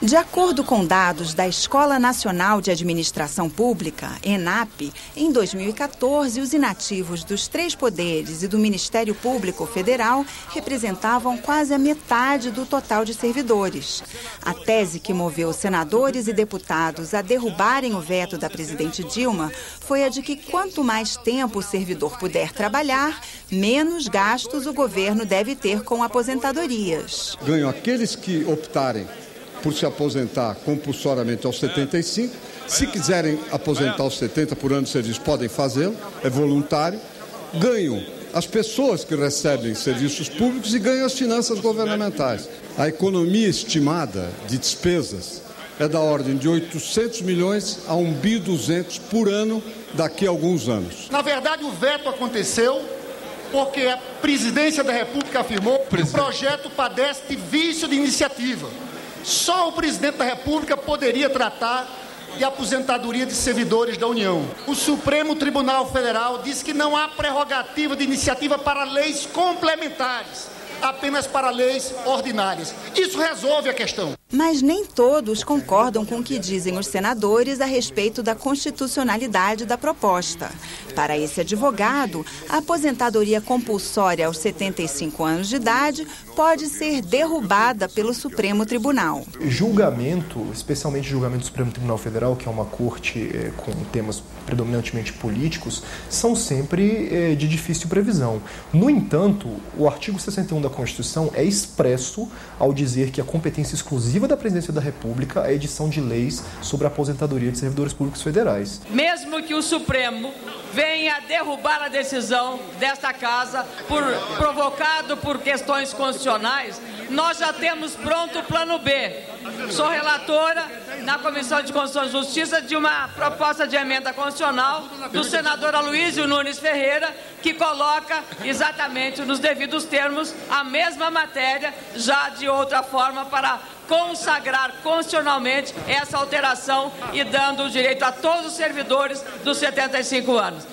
De acordo com dados da Escola Nacional de Administração Pública, ENAP, em 2014, os inativos dos três poderes e do Ministério Público Federal representavam quase a metade do total de servidores. A tese que moveu senadores e deputados a derrubarem o veto da presidente Dilma foi a de que quanto mais tempo o servidor puder trabalhar, menos gastos o governo deve ter com aposentadorias. Ganham aqueles que optarem por se aposentar compulsoriamente aos 75. Se quiserem aposentar aos 70 por ano de serviço, podem fazê-lo, é voluntário. Ganham as pessoas que recebem serviços públicos e ganham as finanças governamentais. A economia estimada de despesas é da ordem de 800 milhões a 1 bi 200 por ano daqui a alguns anos. Na verdade, o veto aconteceu porque a presidência da República afirmou que o projeto padece de vício de iniciativa. Só o presidente da República poderia tratar de aposentadoria de servidores da União. O Supremo Tribunal Federal diz que não há prerrogativa de iniciativa para leis complementares, apenas para leis ordinárias. Isso resolve a questão. Mas nem todos concordam com o que dizem os senadores a respeito da constitucionalidade da proposta. Para esse advogado, a aposentadoria compulsória aos 75 anos de idade pode ser derrubada pelo Supremo Tribunal. Julgamento, especialmente julgamento do Supremo Tribunal Federal, que é uma corte é, com temas predominantemente políticos, são sempre é, de difícil previsão. No entanto, o artigo 61 da Constituição é expresso ao dizer que a competência exclusiva da Presidência da República a edição de leis sobre a aposentadoria de servidores públicos federais. Mesmo que o Supremo venha derrubar a decisão desta casa por provocado por questões constitucionais, nós já temos pronto o plano B. Sou relatora na Comissão de Constituição e Justiça de uma proposta de emenda constitucional do senador Aloysio Nunes Ferreira, que coloca exatamente nos devidos termos a mesma matéria, já de outra forma, para consagrar constitucionalmente essa alteração e dando o direito a todos os servidores dos 75 anos.